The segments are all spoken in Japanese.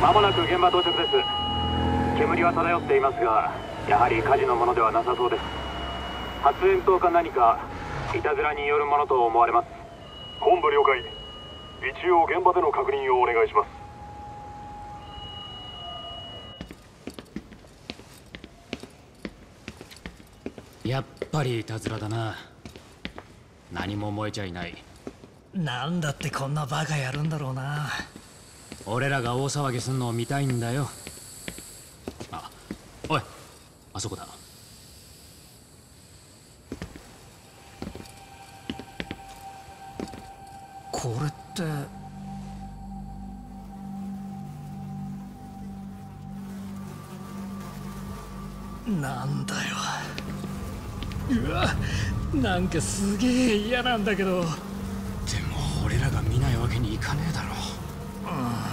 まもなく現場到着です。煙は漂っていますがやはり火事のものではなさそうです。発煙筒か何かいたずらによるものと思われます。本部了解。一応現場での確認をお願いします。やっぱりいたずらだな。何も燃えちゃいない。なんだってこんなバカやるんだろうな俺らが大騒ぎすんのを見たいんだよ。あおいあそこだ。これって。なんだよ。うわなんかすげえ嫌なんだけど。でも俺らが見ないわけにいかねえだろ。日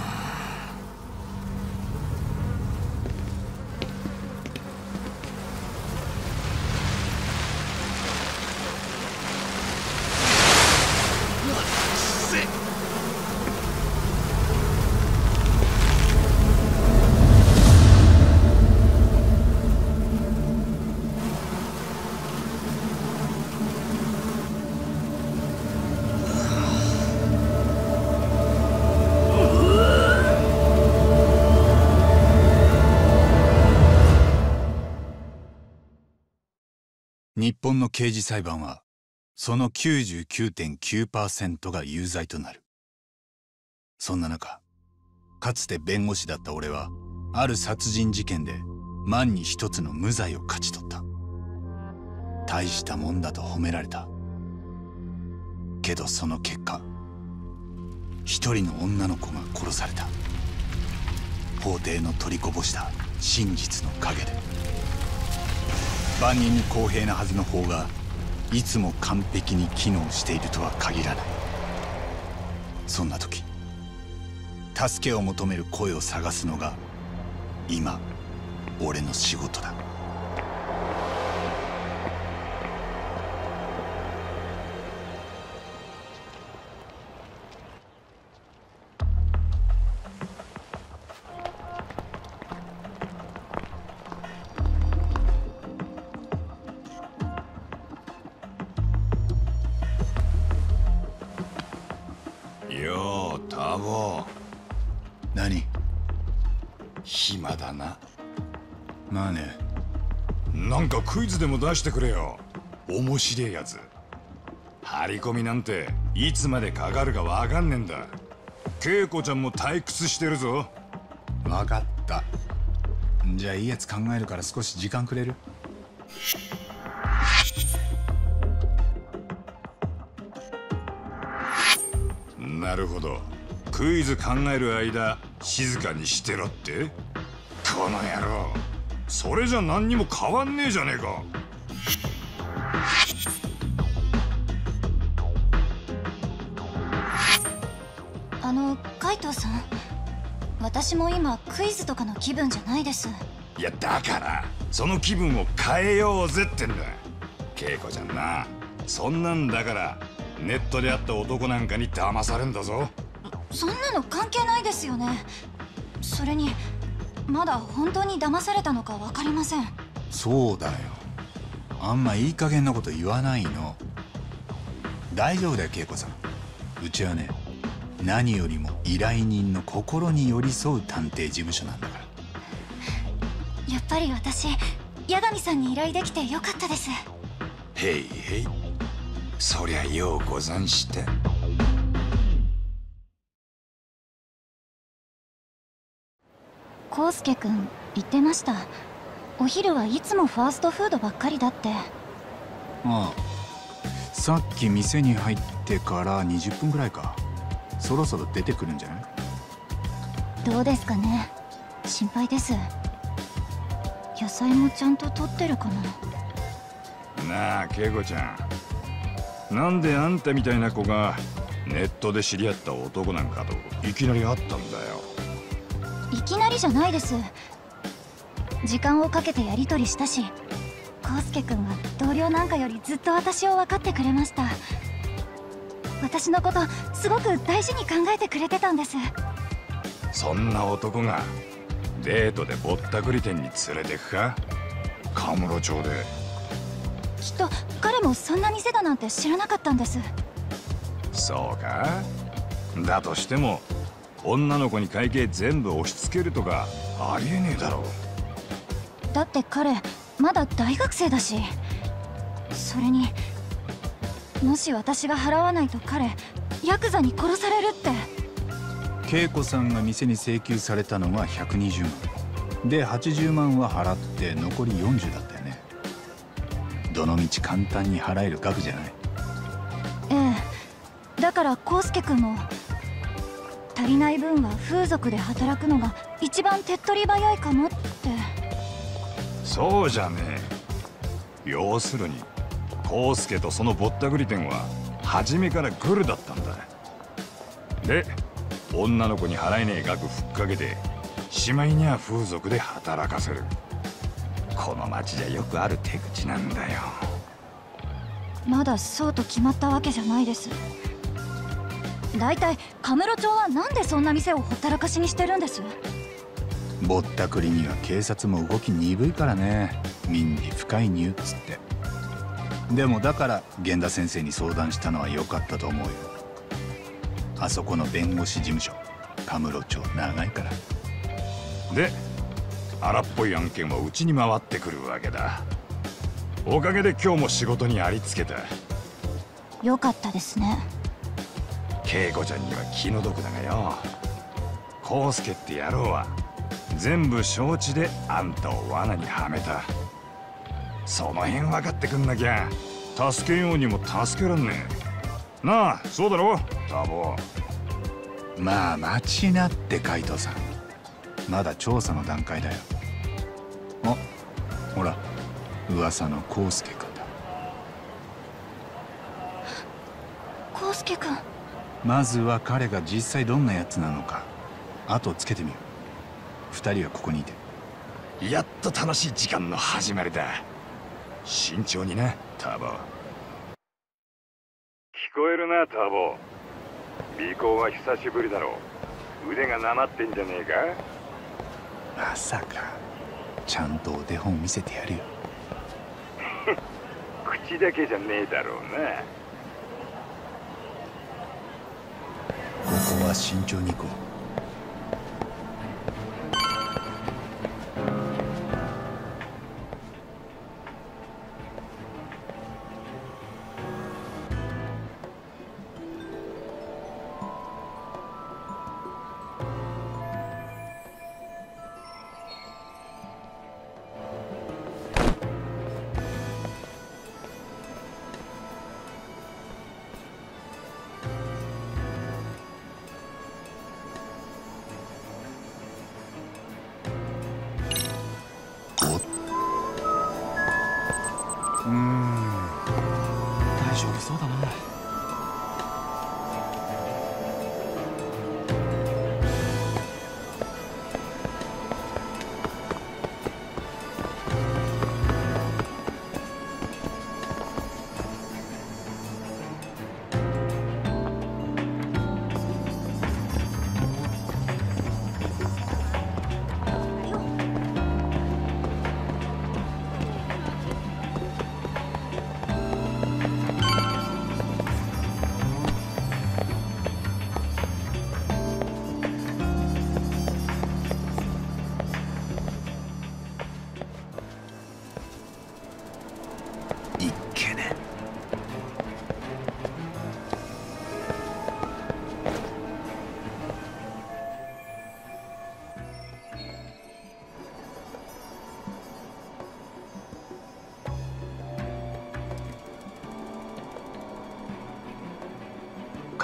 事裁判はその99.9%が有罪となる。そんな中かつて弁護士だった俺はある殺人事件で万に一つの無罪を勝ち取った。大したもんだと褒められた。けどその結果一人の女の子が殺された。法廷の取りこぼした真実の陰で。万人に公平なはずの法がいつも完璧に機能しているとは限らない。そんな時助けを求める声を探すのが今俺の仕事だ。出してくれよ。面白いやつ。張り込みなんていつまでかかるかわかんねえんだ。恵子ちゃんも退屈してるぞ。分かった。じゃあいいやつ考えるから少し時間くれる？なるほど。クイズ考える間静かにしてろって？この野郎。それじゃ何にも変わんねえじゃねえか。あのカイトさん。私も今クイズとかの気分じゃないです。いやだからその気分を変えようぜってんだ。恵子ちゃんな。そんなんだからネットで会った男なんかに騙されんだぞ。そんなの関係ないですよね。それにまだ本当に騙されたのか分かりません。そうだよ。あんまいい加減なこと言わないの。大丈夫だよ恵子さん。うちはね何よりも依頼人の心に寄り添う探偵事務所なんだから。やっぱり私八神さんに依頼できてよかったです。へいへい。そりゃようござんした康介くん言ってました。お昼はいつもファーストフードばっかりだって。ああ。さっき店に入ってから20分ぐらいかそろそろ出てくるんじゃない？どうですかね。心配です。野菜もちゃんと取ってるかな。なあ恵子ちゃん。なんであんたみたいな子がネットで知り合った男なんかといきなり会ったんだよ。いきなりじゃないです。時間をかけてやり取りしたし康介くんは同僚なんかよりずっと私を分かってくれました私のことすごく大事に考えてくれてたんです。そんな男がデートでぼったくり店に連れてくか？カムロ町で。きっと彼もそんな店だなんて知らなかったんです。そうか？だとしても女の子に会計全部押し付けるとかありえねえだろだって彼まだ大学生だし。それにもし私が払わないと彼ヤクザに殺されるって。恵子さんが店に請求されたのが120万。で80万は払って残り40だったよね。どのみち簡単に払える額じゃない。ええ。だから康介君も足りない分は風俗で働くのが一番手っ取り早いかもって。そうじゃねえ。要するに康介とそのぼったくり店は初めからグルだったんだ。で女の子に払えねえ額ふっかけてしまいには風俗で働かせる。この町じゃよくある手口なんだよ。まだそうと決まったわけじゃないです。だいたいカムロ町はなんでそんな店をほったらかしにしてるんです？ぼったくりには警察も動き鈍いからね。民事不介入っつってでもだから源田先生に相談したのは良かったと思うよ。あそこの弁護士事務所カムロ町長いから。で荒っぽい案件はうちに回ってくるわけだ。おかげで今日も仕事にありつけた。よかったですね。恵子ちゃんには気の毒だがよ。康介って野郎は全部承知であんたを罠にはめたその辺分かってくんなきゃ。助けようにも助けらんね。えなあそうだろ？タボ。まあ待ちなって海藤さん。まだ調査の段階だよ。あほら。噂の康介君だ。康介君。まずは彼が実際どんなやつなのか。後をつけてみよう。二人はここにいて。やっと楽しい時間の始まりだ慎重になタボ聞こえるなタボ尾行は久しぶりだろう。腕がなまってんじゃねえか？まさかちゃんとお手本見せてやるよ。口だけじゃねえだろうな。ここは慎重に行こう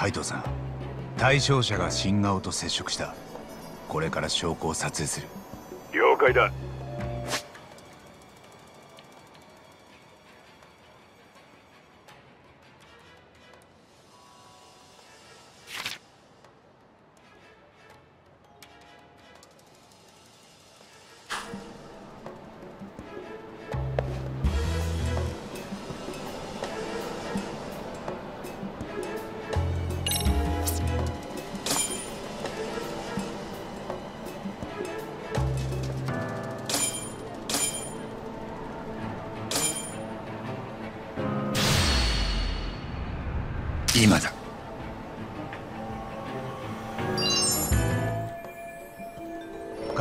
海藤さん。対象者が新顔と接触した。これから証拠を撮影する。了解だ。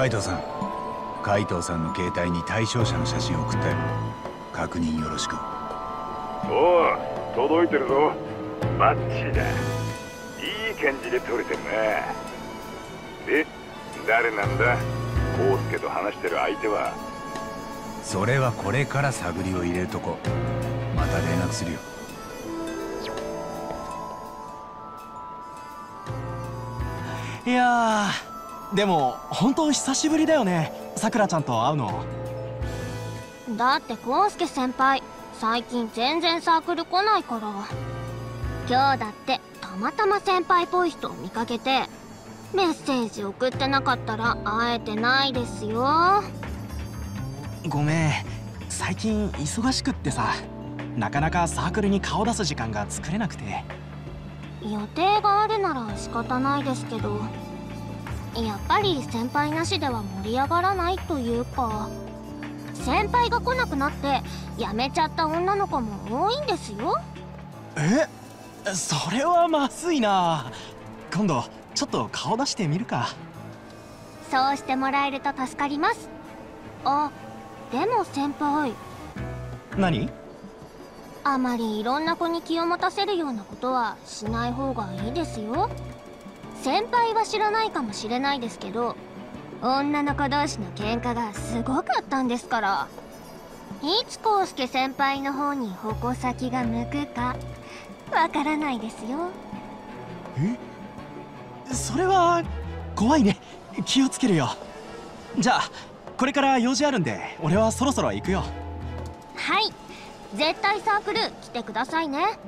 海藤さん。海藤さんの携帯に対象者の写真を送ったよ。確認よろしく。おお届いてるぞ。バッチリだ。いい感じで撮れてるなで誰なんだ？康介と話してる相手は？それはこれから探りを入れるとこ。また連絡するよ。いやーでも本当久しぶりだよね。さくらちゃんと会うの。だってコウスケ先輩最近全然サークル来ないから。今日だってたまたま先輩っぽい人を見かけてメッセージ送ってなかったら会えてないですよ。ごめん最近忙しくってさ。なかなかサークルに顔出す時間が作れなくて。予定があるなら仕方ないですけどやっぱり先輩なしでは盛り上がらないというか。先輩が来なくなって辞めちゃった女の子も多いんですよ。え？それはまずいな。今度ちょっと顔出してみるか。そうしてもらえると助かります。あでも先輩。何？あまりいろんな子に気を持たせるようなことはしない方がいいですよ先輩は知らないかもしれないですけど女の子同士の喧嘩がすごかったんですから。いつ康介先輩の方に矛先が向くかわからないですよ。え？それは怖いね。気をつけるよ。じゃあこれから用事あるんで俺はそろそろ行くよ。はい。絶対サークル来てくださいね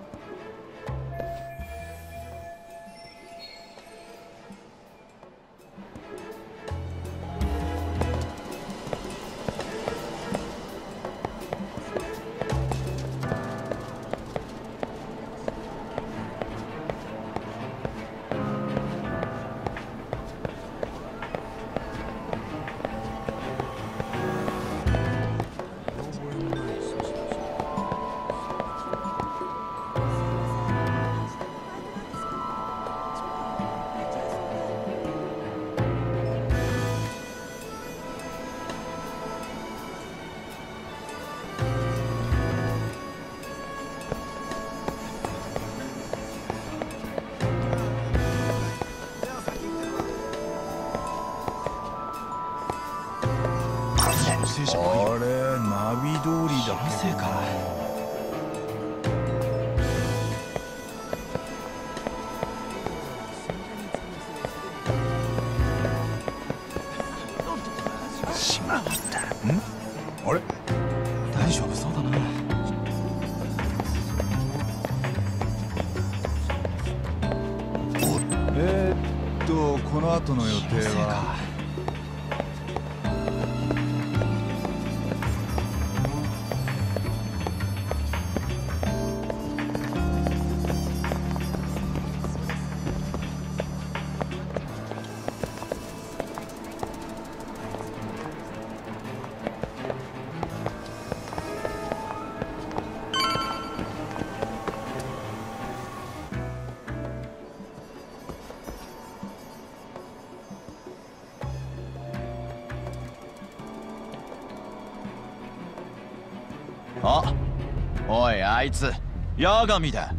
あいつ八神だ。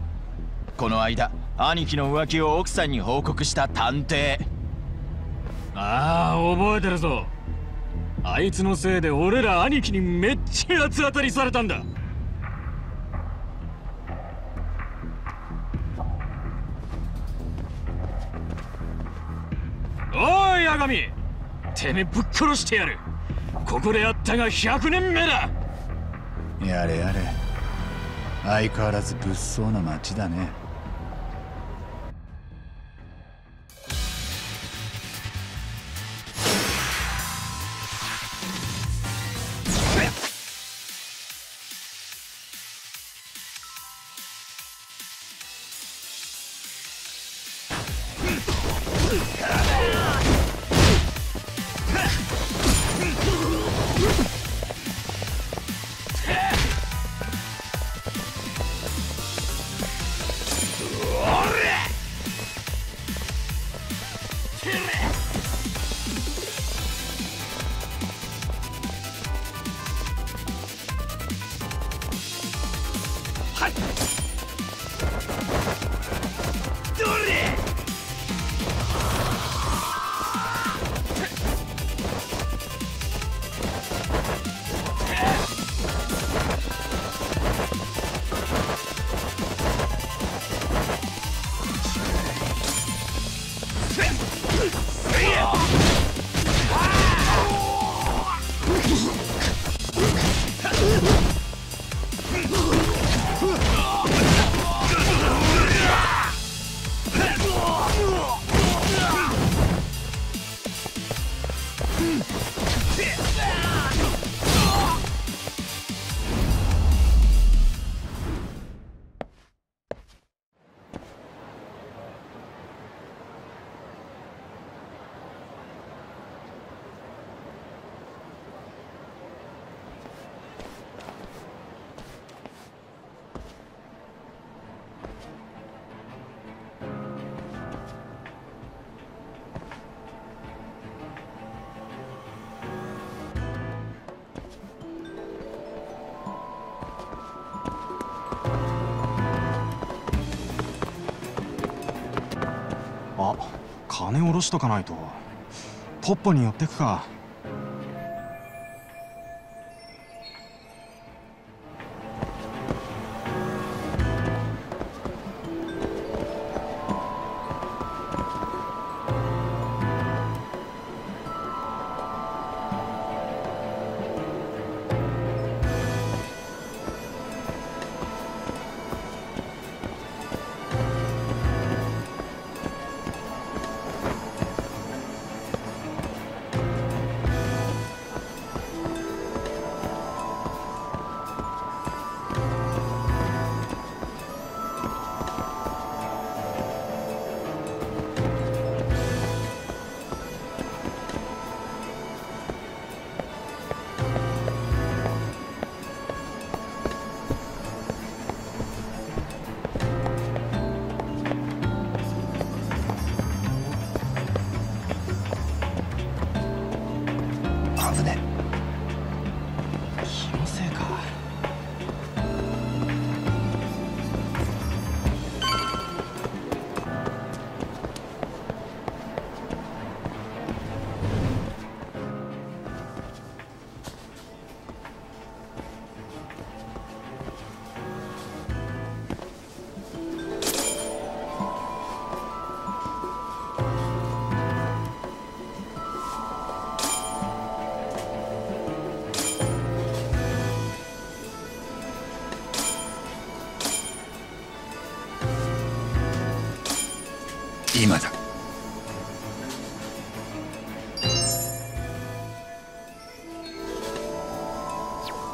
この間兄貴の浮気を奥さんに報告した探偵。ああ覚えてるぞ。あいつのせいで俺ら兄貴にめっちゃ八つ当たりされたんだ。おい八神てめえぶっ殺してやる。ここでやったが100年目だ。やれやれ相変わらず物騒な街だね。金下ろしとかないと。ポッポに寄ってくか。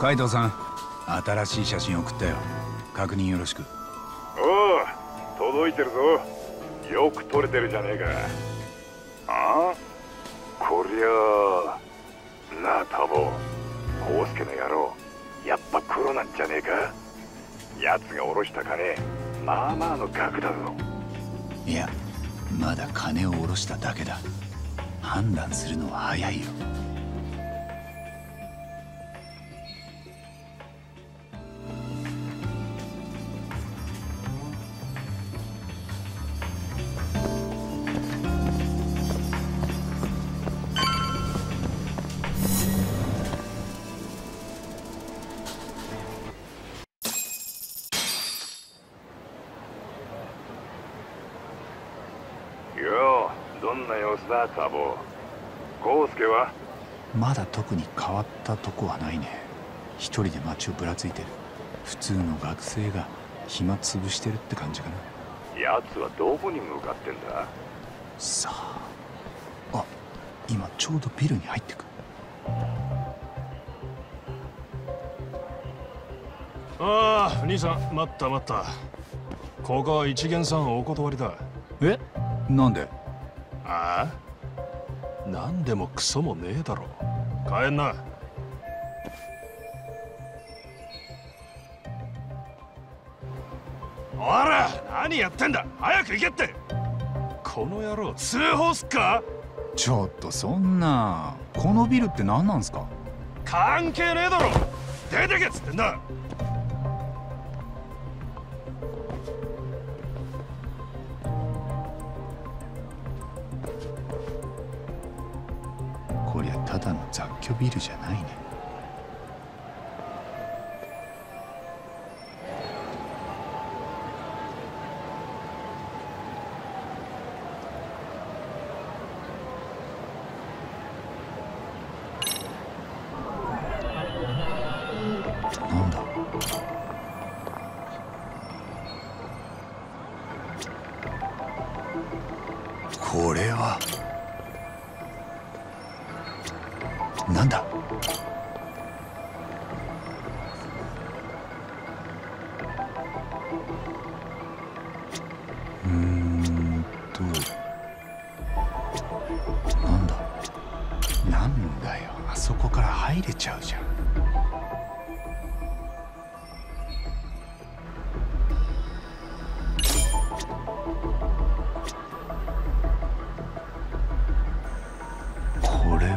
カイトさん新しい写真送ったよ。確認よろしく。おお届いてるぞ。よく撮れてるじゃねえか。あ？こりゃあなあタボコウスケの野郎やっぱ黒なんじゃねえか？奴が下ろした金まあまあの額だぞ。いやまだ金を下ろしただけだ。判断するのは早いよよ様子だタボコウスケは？まだ特に変わったとこはないね。一人で街をぶらついてる。普通の学生が暇つぶしてるって感じかな。奴はどこに向かってんだ？さあ。あ今ちょうどビルに入ってく。ああ兄さん待った待った。ここは一元さんお断りだ。え？なんで？ああ？何でもクソもねえだろ。帰んな。おら何やってんだ。早く行けって。この野郎通報すっか。ちょっとそんな。このビルって何なんすか？関係ねえだろ。出てけっつってんだビルじゃないね。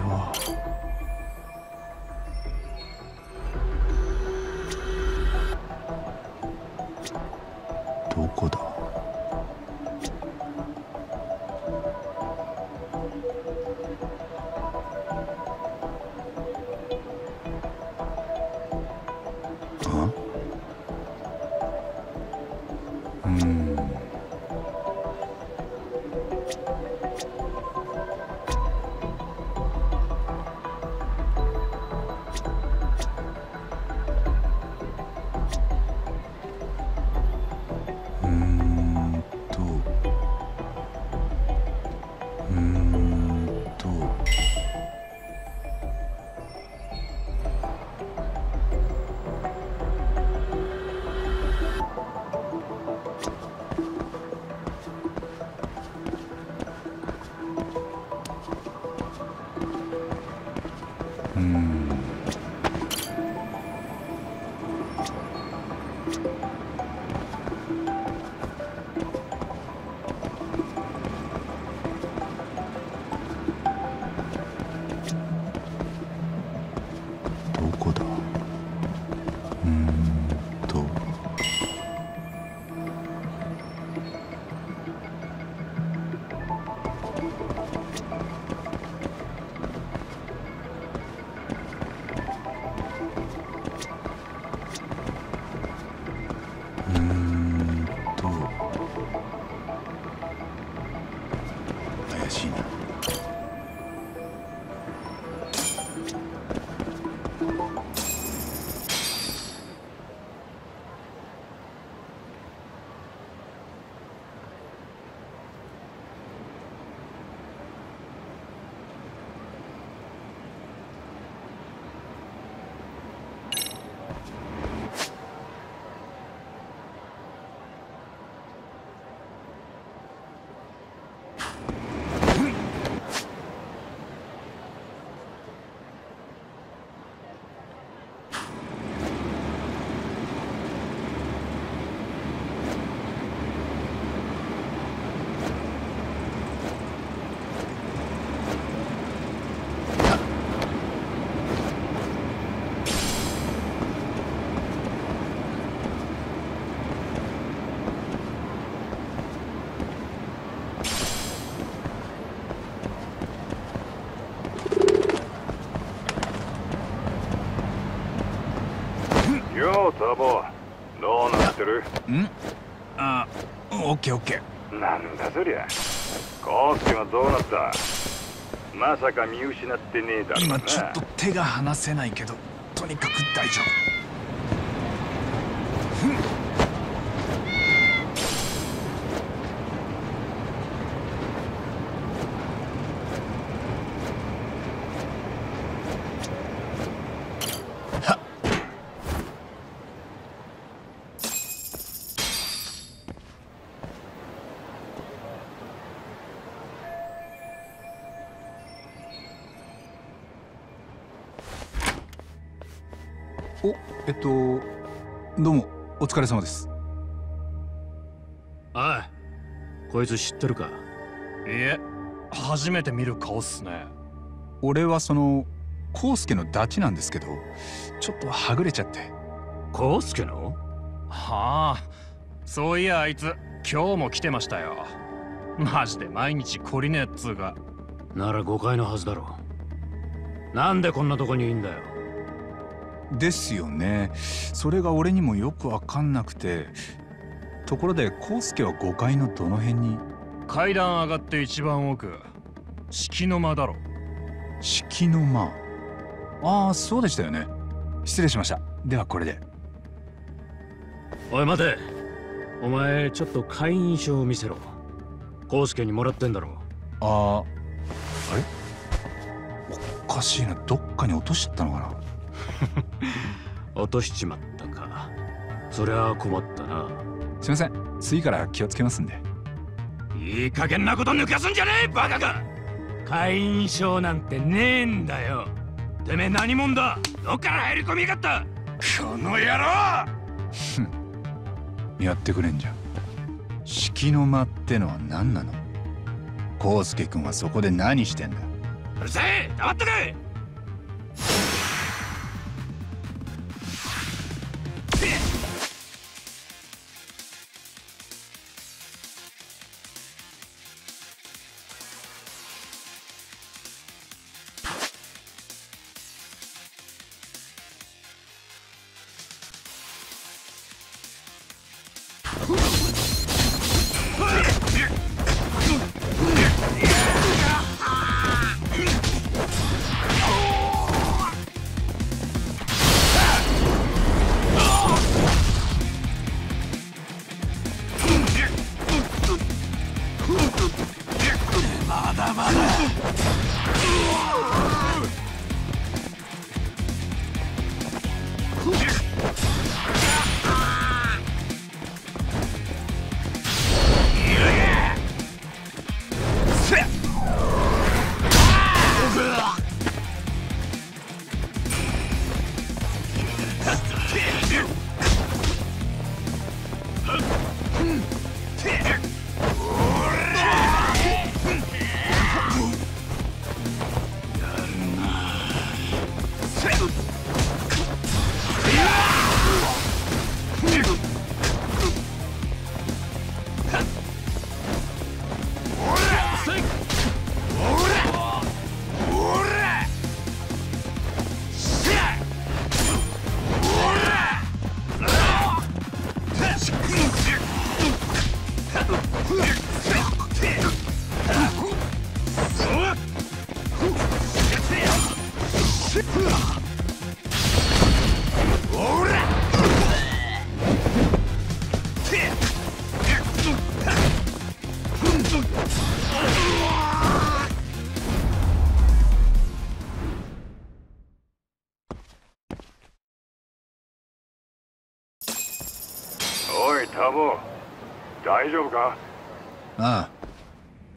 こケーオッケなんだそりゃ。コウスケはどうなった？まさか見失ってねえだろうな。ー今ちょっと手が離せないけどとにかく大丈夫れ様です。おいこいつ知ってるか？いえ初めて見る顔っすね。俺はその康介のダチなんですけどちょっとはぐれちゃって。コウスケの？はあそういやあいつ今日も来てましたよ。マジで毎日懲りねえっつうか。なら誤解のはずだろう。なんでこんなとこにいんだよですよね。それが俺にもよくわかんなくて。ところで康介は5階のどの辺に？階段上がって一番奥。敷の間だろ。敷の間。ああそうでしたよね。失礼しました。ではこれで。おい待て。お前ちょっと会員証を見せろ。康介にもらってんだろ。あああれ？おかしいな。どっかに落としちゃったのかな 落としちまったか。そりゃ困ったな。すいません。次から気をつけますんで。いい加減なこと抜かすんじゃねえバカか。会員証なんてねえんだよ。てめえ何者だ。どっから入り込みやがった。この野郎。やってくれんじゃん。敷の間ってのは何なの？康介君はそこで何してんだ？うるせえ。黙ってけ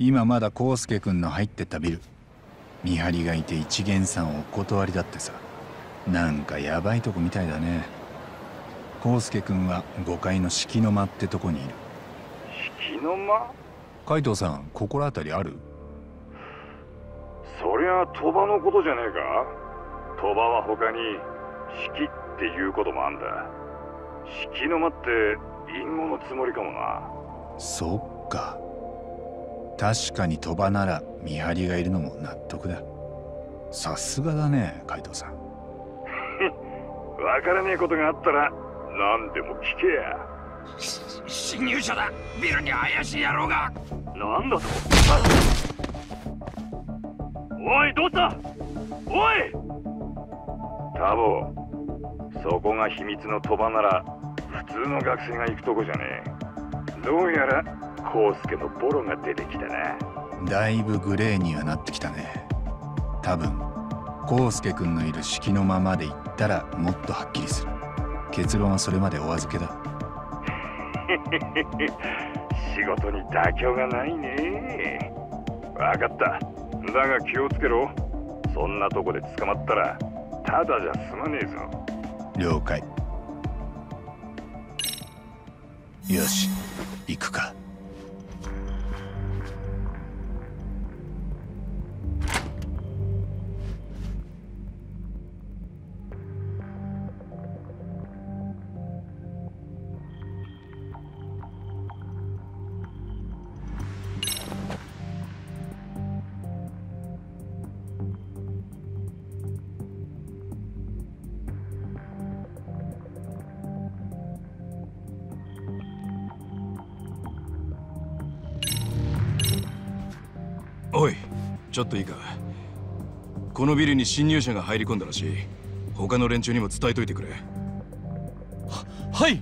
今まだ康介君の入ってったビル。見張りがいて一元さんお断りだってさ。なんかヤバいとこみたいだね。康介君は5階の敷の間ってとこにいる。敷の間？海藤さん心当たりある？そりゃ鳥羽のことじゃねえか。鳥羽は他に式っていうこともあんだ。式の間って隠語のつもりかもな。そっか確かに鳥羽なら見張りがいるのも納得だ。さすがだね海藤さん。わからねえことがあったら何でも聞けや。侵入者だ。ビルに怪しい野郎が。なんだと。おいどうした？おい！タボそこが秘密の鳥羽なら普通の学生が行くとこじゃねえ。どうやら康介のボロが出てきたな。だいぶグレーにはなってきたね。多分康介君のいる式のままで行ったらもっとはっきりする。結論はそれまでお預けだ。仕事に妥協がないね。わかった。だが気をつけろ。そんなとこで捕まったらただじゃ済まねえぞ。了解。よし行くかちょっといいか？このビルに侵入者が入り込んだらしい。他の連中にも伝えといてくれ。ははい！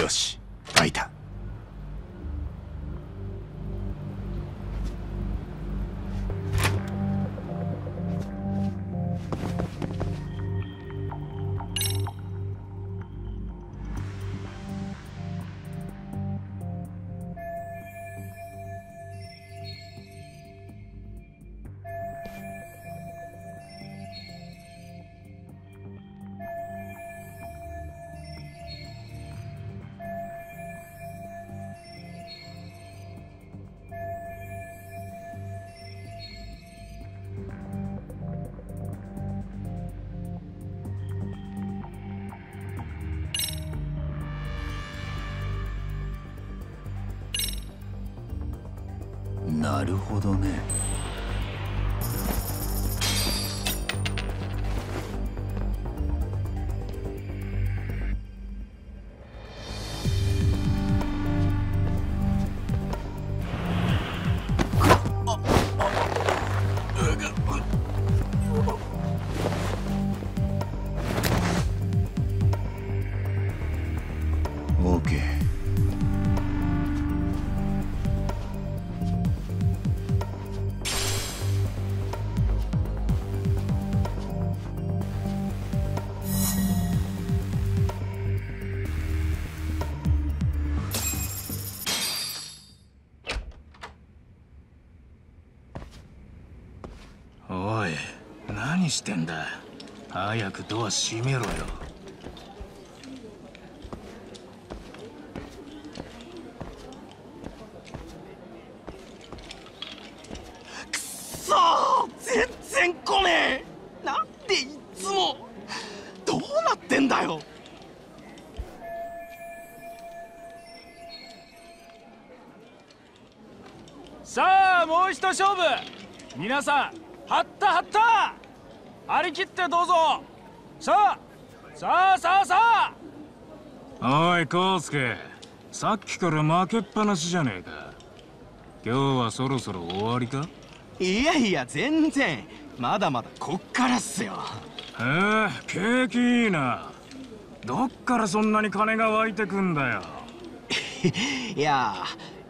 よし。開いた。なるほどね。してんだ。早くドア閉めろよ。くそー全然来ねえ。なんでいつもどうなってんだよ。さあもう一勝負。皆さん張った張った張り切ってどうぞ。さあさあさあさあ。おい康介。さっきから負けっぱなしじゃねえか。今日はそろそろ終わりか？いやいや全然。まだまだこっからっすよ。へえ景気いいな。どっからそんなに金が湧いてくんだよ？いや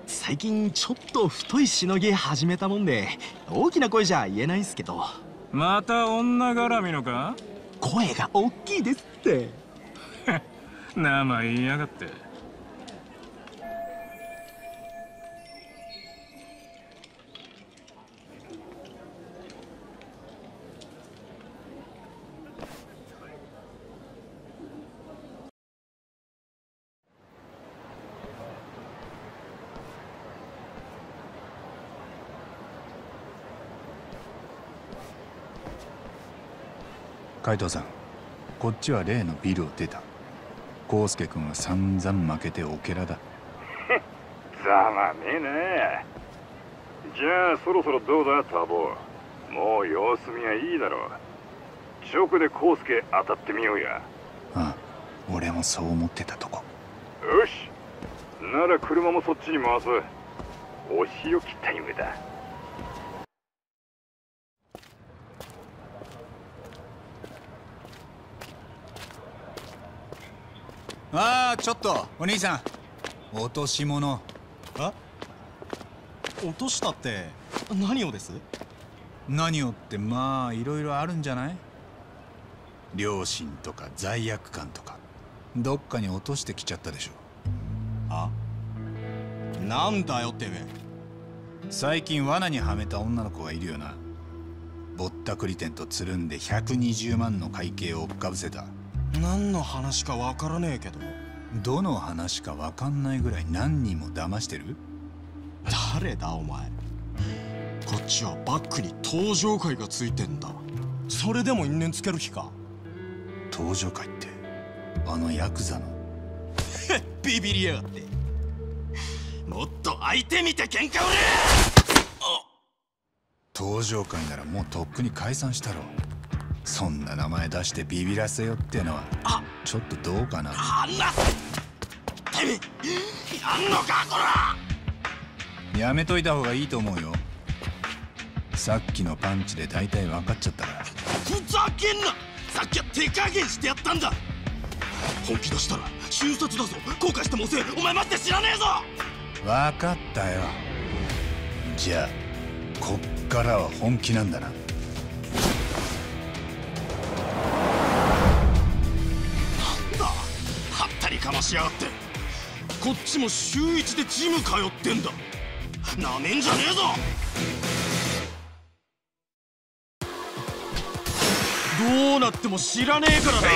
最近ちょっと太いしのぎ始めたもんで大きな声じゃ言えないっすけどまた女絡みのか？声が大きいですって。生言いやがって海藤さんこっちは例のビルを出た。康介君は散々負けてオケラだ。ざまね。えなじゃあそろそろどうだタボ。もう様子見はいいだろう。直で康介当たってみようや。ああ俺もそう思ってたとこ。よし。なら車もそっちに回すお仕置きタイムだああちょっと。お兄さん。落とし物。あ？落としたって何をです？何をってまあいろいろあるんじゃない？両親とか罪悪感とか。どっかに落としてきちゃったでしょ。あ？なんだよてめえ。最近罠にはめた女の子がいるよな。ぼったくり店とつるんで120万の会計を追っかぶせた。何の話かわからねえけど。どの話かわかんないぐらい何人も騙してる？誰だお前。こっちはバックに登場会がついてんだ。それでも因縁つける気か。登場会ってあのヤクザの？ビビりやがって。もっと相手見て喧嘩売れ！登場会ならもうとっくに解散したろそんな名前出してビビらせよってのはちょっとどうかな。あんなてめえやんのかこら！やめといた方がいいと思うよ。さっきのパンチで大体分かっちゃったから。ふざけんな！さっきは手加減してやったんだ！本気出したら瞬殺だぞ！後悔しても遅えお前待って知らねえぞ！分かったよ。じゃあこっからは本気なんだなかましやがってこっちも週一でジム通ってんだ。なめんじゃねえぞ。どうなっても知らねえからな。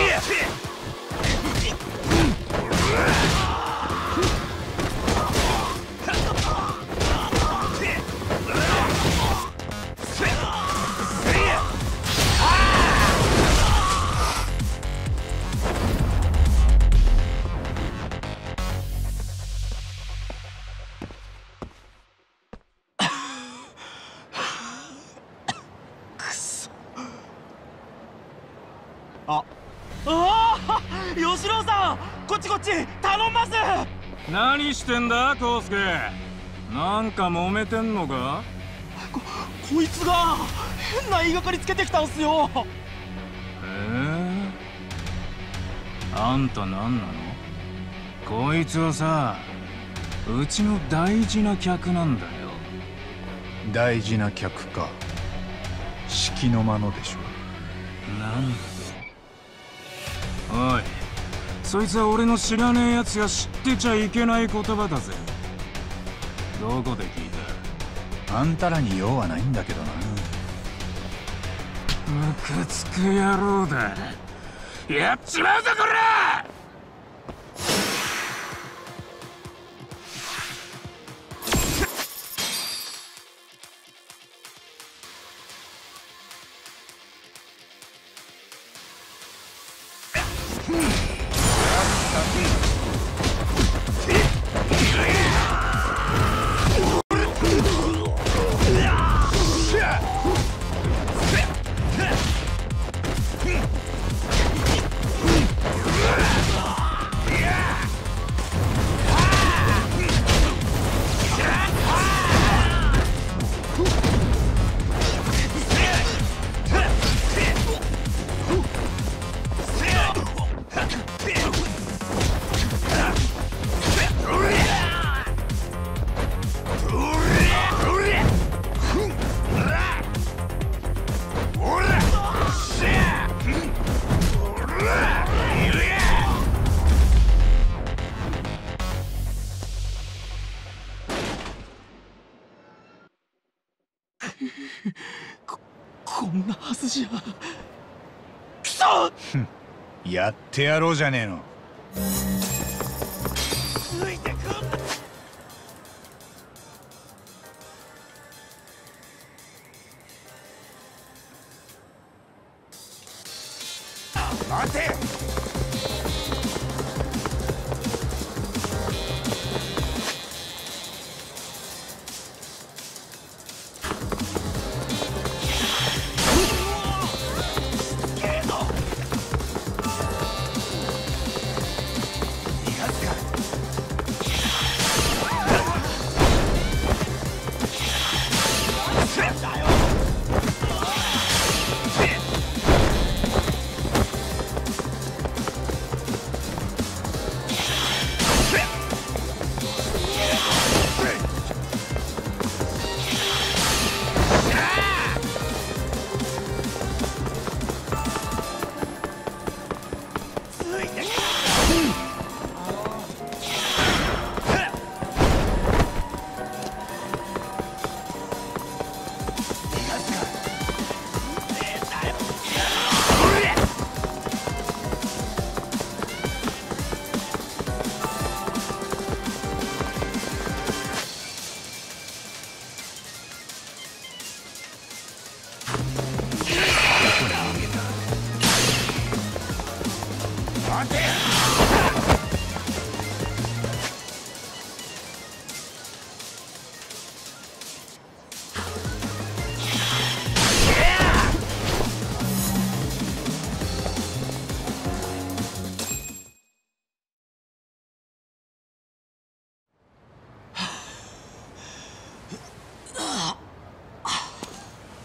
してんだ康介。なんか揉めてんのか？ここいつが変な言いがかりつけてきたんすよ。へえあんた何なの？こいつはさうちの大事な客なんだよ。大事な客か。式の間のでしょ。なんだとおいそいつは俺の知らねえやつが知ってちゃいけない言葉だぜ。どこで聞いあんたらに用はないんだけどな。ムカつく野郎だ。やっちまうぞこらってやろうじゃねえの。ついてくん待て。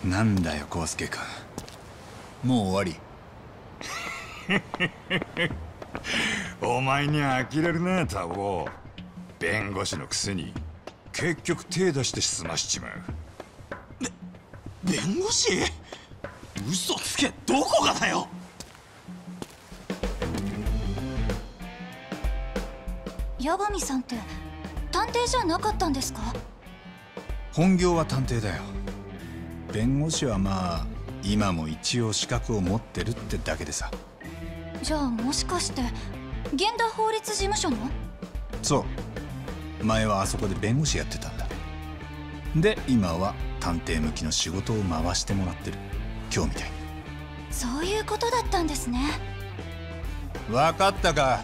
なんだよ康介君。もう終わり。お前には呆れるなタボ弁護士のくせに。結局手出して済ましちまう。弁護士？嘘つけ。どこがだよ？八神さんって探偵じゃなかったんですか？本業は探偵だよ弁護士はまあ今も一応資格を持ってるってだけでさ。じゃあもしかして現代法律事務所の？そう。前はあそこで弁護士やってたんだ。で今は探偵向きの仕事を回してもらってる。今日みたいに。そういうことだったんですね。分かったか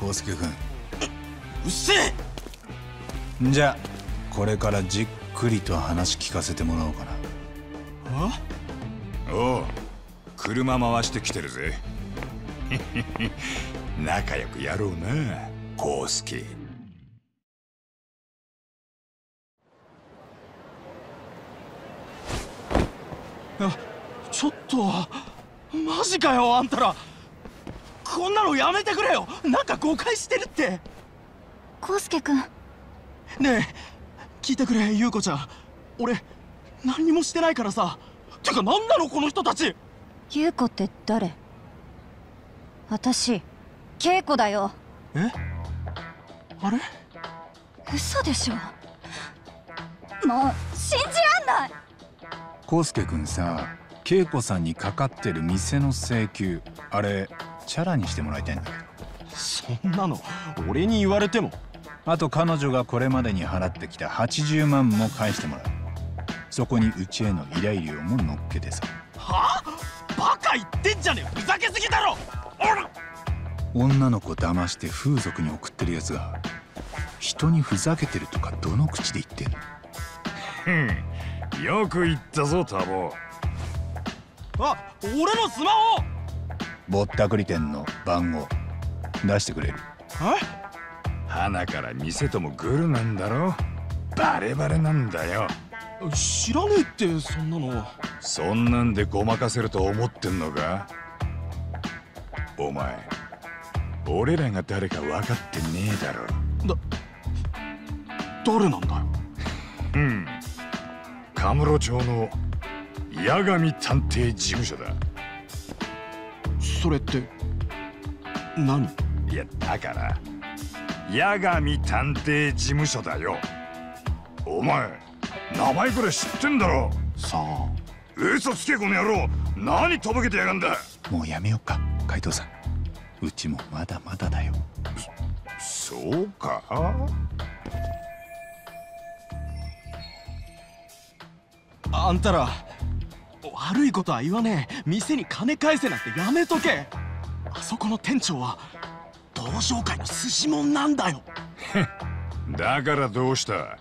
康介君。うっせえ！じゃあこれからじっくりと話聞かせてもらおうかなおう車回してきてるぜ。仲良くやろうな康介。あちょっとマジかよあんたら。こんなのやめてくれよ。なんか誤解してるって。康介君ねえ聞いてくれ優子ちゃん。俺何にもしてないからさてか何なのこの人たち。優子って誰？私恵子だよ。え？あれ？嘘でしょ？もう信じらんない。康介君さ恵子さんにかかってる店の請求あれチャラにしてもらいたいんだけど。そんなの俺に言われても。あと彼女がこれまでに払ってきた80万も返してもらうそこにうちへの依頼料も乗っけてさ。は？あバカ言ってんじゃねえ。ふざけすぎだろ。女の子騙して風俗に送ってるやつが人にふざけてるとかどの口で言ってんの？ふん。よく言ったぞタボあ俺のスマホ。ぼったくり店の番号。出してくれる。え？花から店ともグルなんだろ。バレバレなんだよ知らねえってそんなの。そんなんでごまかせると思ってんのか？お前俺らが誰か分かってねえだろ。だ誰なんだよ？うん。カムロ町の八神探偵事務所だ。それって何？いやだから八神探偵事務所だよ。お前名前くらい知ってんだろ。さあ嘘つけこの野郎。何とぼけてやがんだ。もうやめよっか海藤さん。うちもまだまだだよ。そうか。あんたら悪いことは言わねえ。店に金返せなんてやめとけ。あそこの店長は同商会の寿司もんなんだよ。だからどうした？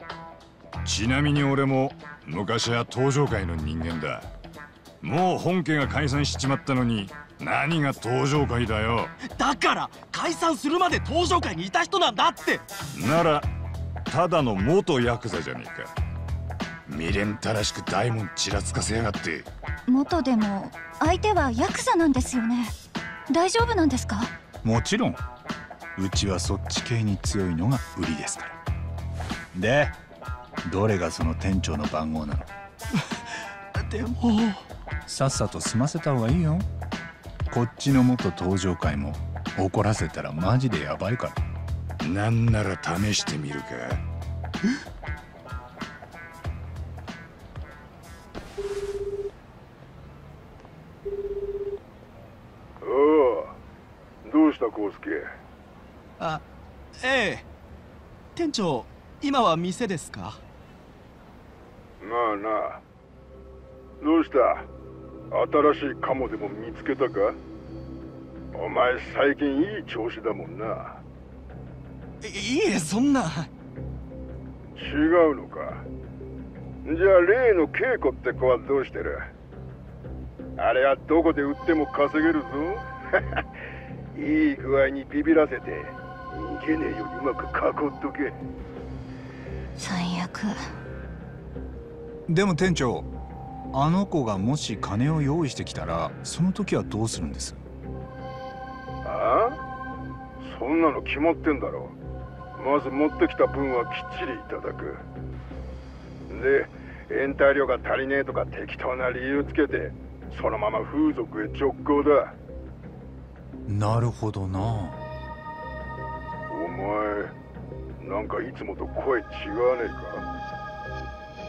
ちなみに俺も昔は東上会の人間だ。もう本家が解散しちまったのに何が東上会だよ。だから解散するまで東上会にいた人なんだって。ならただの元ヤクザじゃねえか。未練たらしく大門ちらつかせやがって。元でも相手はヤクザなんですよね。大丈夫なんですか？もちろん。うちはそっち系に強いのが売りですから。でどれがその店長の番号なの？でもさっさと済ませた方がいいよ。こっちの元登場会も怒らせたらマジでヤバいから。なんなら試してみるか。おおどうした康介？あええ。店長今は店ですか？まあな。どうした？新しいカモでも見つけたか？お前最近いい調子だもんな。いいえそんな。違うのか？じゃあ例の稽古って子はどうしてる？あれはどこで売っても稼げるぞ。いい具合にビビらせて逃げねえようにうまく囲っとけ。最悪でも店長あの子がもし金を用意してきたらその時はどうするんです？ああ？そんなの決まってんだろまず持ってきた分はきっちりいただく。で延滞料が足りねえとか適当な理由つけてそのまま風俗へ直行だ。なるほどな。お前なんかいつもと声違わねえか？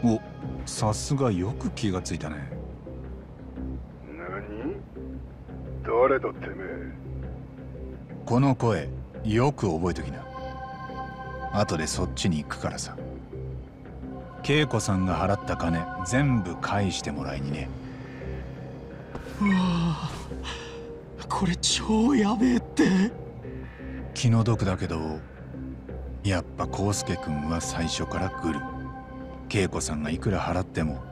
おさすがよく気がついたね。何？誰だてめえ？この声よく覚えときな。後でそっちに行くからさ。恵子さんが払った金全部返してもらいにね。うわこれ超やべえって。気の毒だけどやっぱ康介君は最初からグル恵子さんがいくら払っても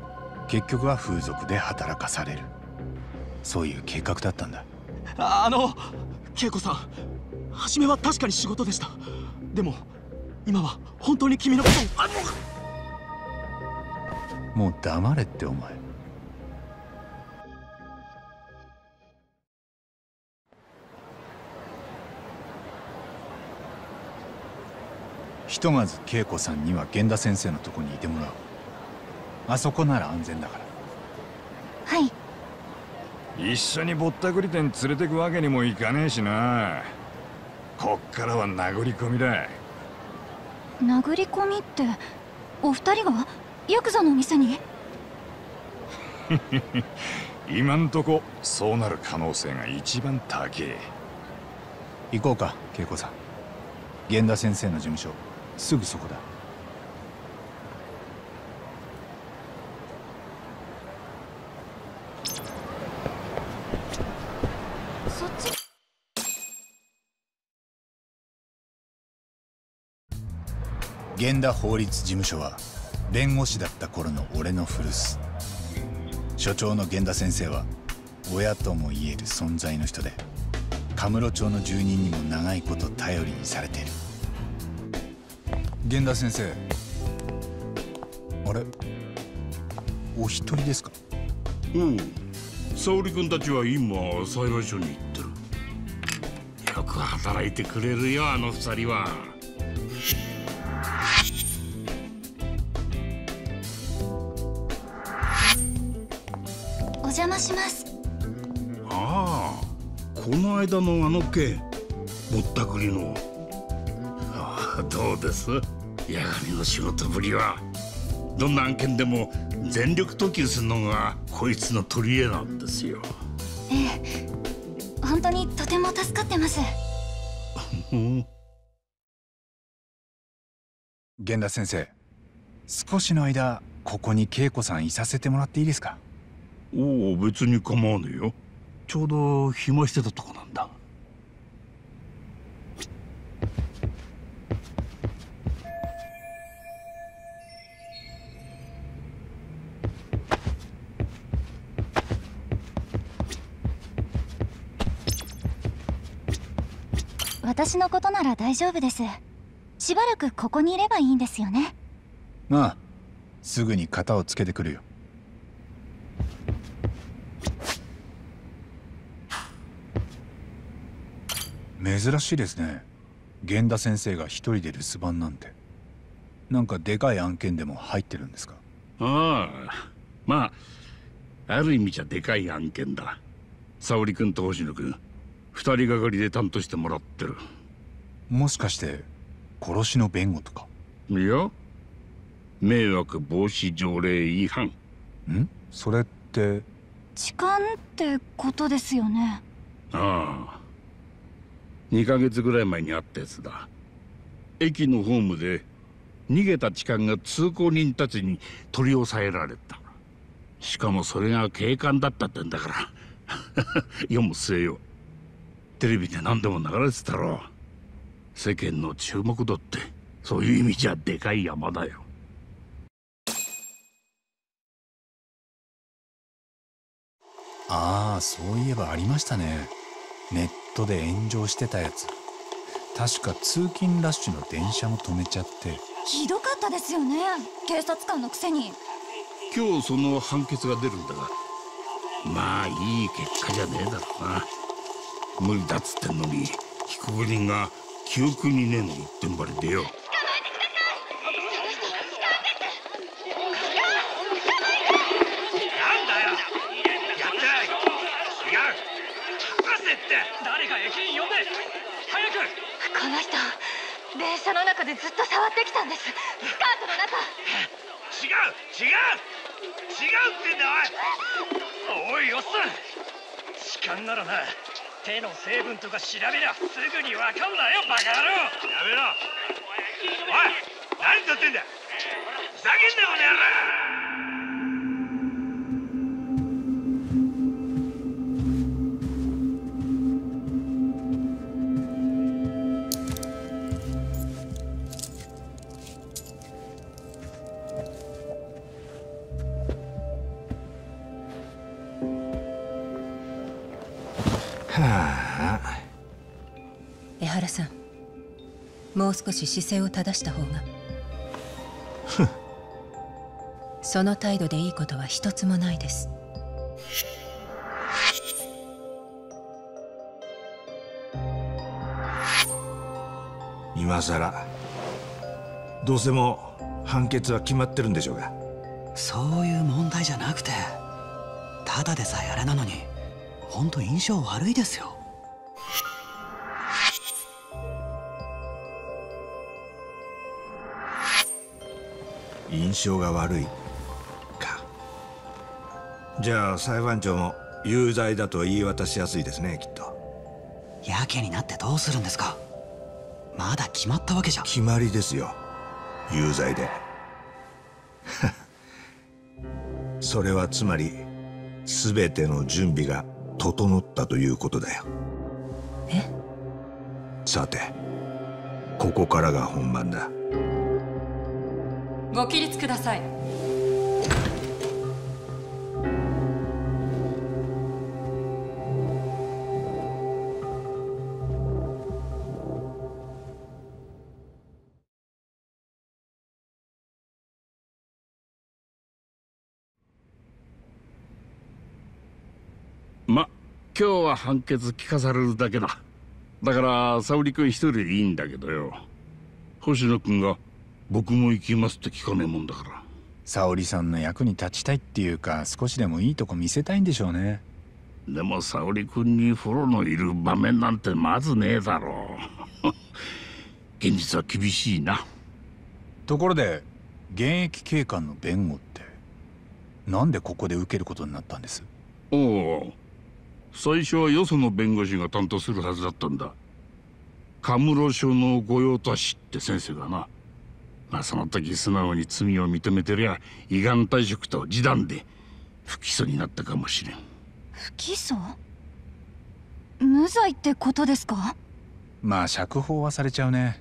結局は風俗で働かされる。そういう計画だったんだ。あの恵子さん初めは確かに仕事でした。でも今は本当に君のことを。あもう黙れってお前ひとまず恵子さんには源田先生のとこにいてもらう。あそこなら安全だから。はい。一緒にぼったくり店連れてくわけにもいかねえしな。こっからは殴り込みだ。殴り込みってお二人がヤクザの店に？今んとこそうなる可能性が一番高え。行こうか恵子さん。源田先生の事務所すぐそこだ。そっち？源田法律事務所は弁護士だった頃の俺の古巣。所長の源田先生は親とも言える存在の人でカムロ町の住人にも長いこと頼りにされている源田先生。あれ？お一人ですか？うん。沙織君たちは今裁判所に行ってる。よく働いてくれるよあの二人は。お邪魔します。ああ。この間のあの件ぼったくりの。ああどうです？八神の仕事ぶりはどんな案件でも全力投球するのがこいつの取り柄なんですよ。ええ本当にとても助かってます。うん。源田先生少しの間ここに恵子さんいさせてもらっていいですか？おお別に構わねえよ。ちょうど暇してたとこなんだ私のことなら大丈夫です。しばらくここにいればいいんですよね。ああすぐに型をつけてくるよ。珍しいですね。源田先生が一人で留守番なんて。なんかでかい案件でも入ってるんですか？ああ。まあある意味じゃでかい案件だ。沙織君と星野君二人がかりで担当してもらってる。もしかして殺しの弁護とか？いや迷惑防止条例違反。ん？それって？痴漢ってことですよね。ああ。2ヶ月ぐらい前にあったやつだ。駅のホームで逃げた痴漢が通行人たちに取り押さえられた。しかもそれが警官だったってんだから 世も末よテレビで何でも流れてたろ。世間の注目度ってそういう意味じゃでかい山だよ。ああそういえばありましたね。ネットで炎上してたやつ。確か通勤ラッシュの電車も止めちゃって。ひどかったですよね。警察官のくせに。今日その判決が出るんだがまあいい結果じゃねえだろうな無理だっつってんのに被告人が記憶にねえの一点張りでよ。なんだよ。やってない違う博士って誰か駅員呼んで早くこの人電車の中でずっと触ってきたんです。スカートの中。違う違う。違う。ってんだおいおいおっさん。痴漢ならな手の成分とか調べりゃすぐにわかんないよバカ野郎。やめろ。おい何撮ってんだ。ふざけんなこの野郎。もう少し姿勢を正した方が。その態度でいいことは一つもないです。今さらどうせも判決は決まってるんでしょうが。そういう問題じゃなくてただでさえあれなのに本当印象悪いですよ印象が悪いか。じゃあ裁判長も有罪だと言い渡しやすいですねきっと。やけになってどうするんですか。まだ決まったわけじゃ。決まりですよ。有罪で。それはつまり全ての準備が整ったということだよ。え？さてここからが本番だご起立ください。ま今日は判決聞かされるだけだ。だから沙織君一人でいいんだけどよ。星野君が僕も行きますって聞かねえもんだから。沙織さんの役に立ちたいっていうか少しでもいいとこ見せたいんでしょうね。でも沙織君にフォローのいる場面なんてまずねえだろう。現実は厳しいな。ところで現役警官の弁護ってなんでここで受けることになったんです？おお最初はよその弁護士が担当するはずだったんだ。カムロ署の御用達って先生がなまあその時素直に罪を認めてりゃ依願退職と示談で不起訴になったかもしれん。不起訴？無罪ってことですか？まあ釈放はされちゃうね。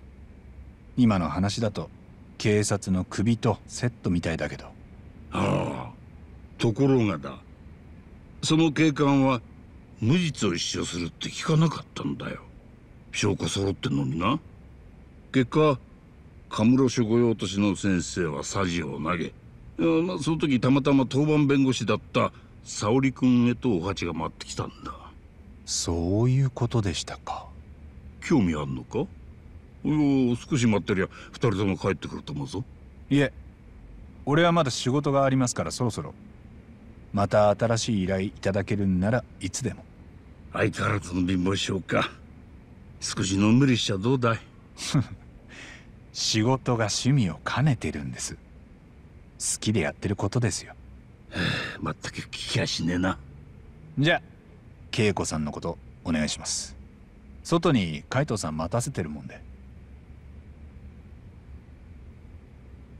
今の話だと警察の首とセットみたいだけど。ああところがだ。その警官は無実を主張するって聞かなかったんだよ。証拠揃ってんのにな。結果カムロ署御用達の先生はサジを投げまあその時たまたま当番弁護士だった沙織君へとお鉢が回ってきたんだ。そういうことでしたか。興味あんのか？いや少し待ってりゃ二人とも帰ってくると思うぞ。いえ俺はまだ仕事がありますからそろそろ。また新しい依頼いただけるんならいつでも。相変わらずの貧乏症か。少しのんびりしちゃどうだい？仕事が趣味を兼ねてるんです。好きでやってることですよ。まったく聞きやしねえな。じゃあ恵子さんのことお願いします。外に海藤さん待たせてるもんで